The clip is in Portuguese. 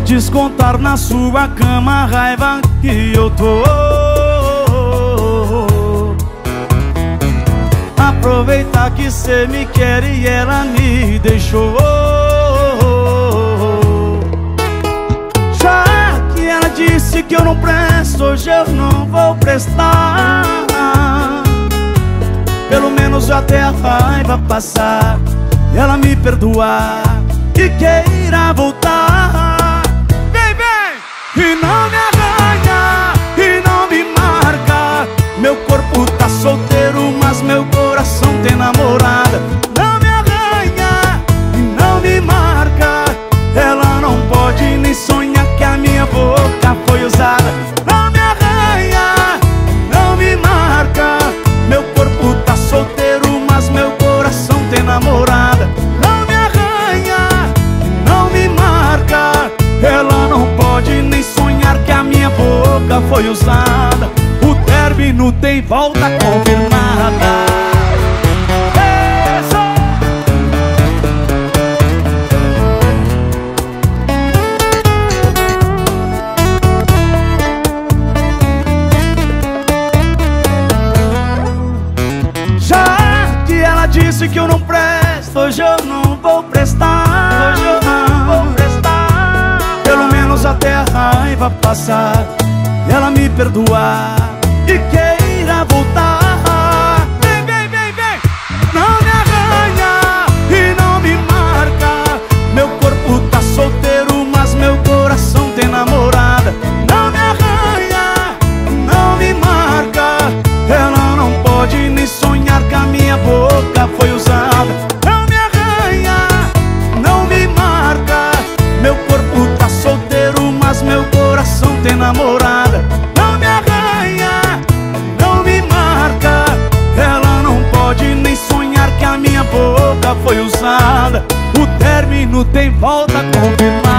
descontar na sua cama a raiva que eu tô. Aproveitar que cê me quer e ela me deixou. Já que ela disse que eu não presto, hoje eu não vou prestar. Pelo menos até a raiva passar E ela me perdoar e queira voltar Meu corpo tá solteiro, mas meu coração tem namorada. Não me arranha, e não me marca. Ela não pode nem sonhar que a minha boca foi usada. Não me arranha, não me marca. Meu corpo tá solteiro, mas meu coração tem namorada. Ela não pode término tem volta confirmada. Já que ela disse que eu não presto Hoje eu não vou prestar. Hoje eu não vou prestar. Pelo menos até a raiva passar E ela me perdoar. E queira tem namorada. Não me arranha Não me marca. Ela não pode nem sonhar que a minha boca foi usada. Não me arranha Não me marca. Meu corpo tá solteiro Mas meu coração tem namorada. Não me arranha Não me marca. Ela não pode nem sonhar que a minha boca foi usada. O término tem volta confirmada